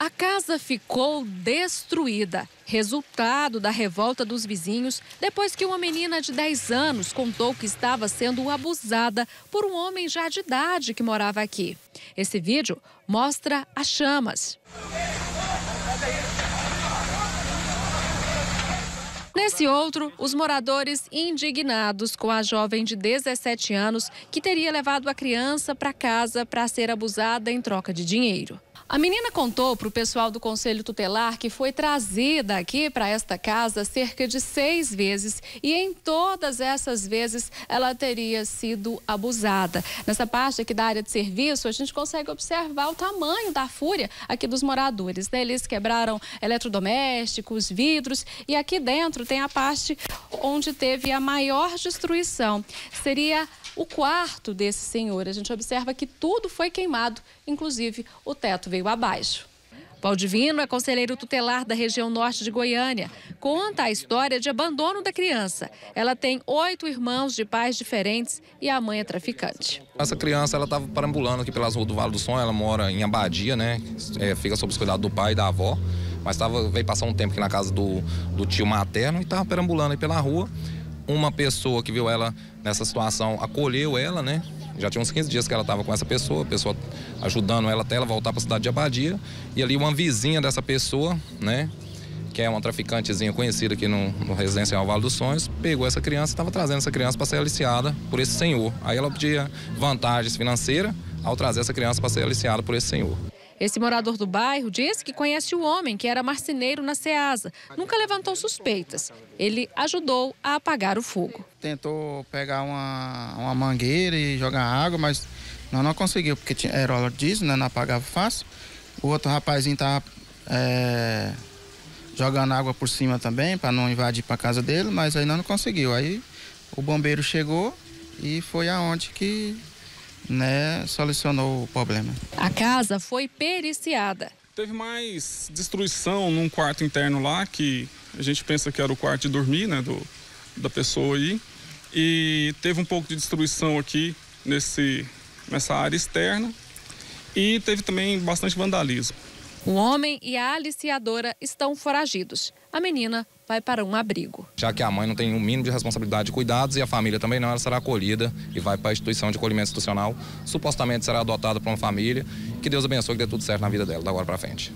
A casa ficou destruída, resultado da revolta dos vizinhos depois que uma menina de 10 anos contou que estava sendo abusada por um homem já de idade que morava aqui. Esse vídeo mostra as chamas. Nesse outro, os moradores indignados com a jovem de 17 anos que teria levado a criança para casa para ser abusada em troca de dinheiro. A menina contou para o pessoal do Conselho Tutelar que foi trazida aqui para esta casa cerca de seis vezes e em todas essas vezes ela teria sido abusada. Nessa parte aqui da área de serviço, a gente consegue observar o tamanho da fúria aqui dos moradores. Né? Eles quebraram eletrodomésticos, vidros e aqui dentro tem a parte onde teve a maior destruição. Seria o quarto desse senhor. A gente observa que tudo foi queimado, inclusive o teto veio abaixo. Valdivino é conselheiro tutelar da região norte de Goiânia. Conta a história de abandono da criança. Ela tem oito irmãos de pais diferentes e a mãe é traficante. Essa criança ela estava parambulando aqui pelas ruas do Vale do Som. Ela mora em Abadia, né? É, fica sob os cuidados do pai e da avó. Mas tava, veio passar um tempo aqui na casa do, do tio materno e estava perambulando aí pela rua uma pessoa que viu ela nessa situação acolheu ela, né? Já tinha uns 15 dias que ela estava com essa pessoa, a pessoa ajudando ela até ela voltar para a cidade de Abadia. E ali uma vizinha dessa pessoa, né? Que é uma traficantezinha conhecida aqui no, no residencial Vale dos Sonhos, pegou essa criança e estava trazendo essa criança para ser aliciada por esse senhor. Aí ela pedia vantagens financeiras ao trazer essa criança para ser aliciada por esse senhor. Esse morador do bairro disse que conhece o homem que era marceneiro na Ceasa. Nunca levantou suspeitas. Ele ajudou a apagar o fogo. Tentou pegar uma, uma mangueira e jogar água, mas não, não conseguiu, porque tinha, era óleo diesel, né, não apagava fácil. O outro rapazinho estava é, jogando água por cima também, para não invadir para casa dele, mas aí não conseguiu. Aí o bombeiro chegou e foi aonde que né, solucionou o problema. A casa foi periciada. Teve mais destruição num quarto interno lá, que a gente pensa que era o quarto de dormir, né, do, da pessoa aí. E teve um pouco de destruição aqui nesse, nessa área externa. E teve também bastante vandalismo. O homem e a aliciadora estão foragidos. A menina vai para um abrigo. Já que a mãe não tem o um mínimo de responsabilidade de cuidados e a família também não, ela será acolhida e vai para a instituição de acolhimento institucional. Supostamente será adotada por uma família. Que Deus abençoe que dê tudo certo na vida dela, da agora para frente.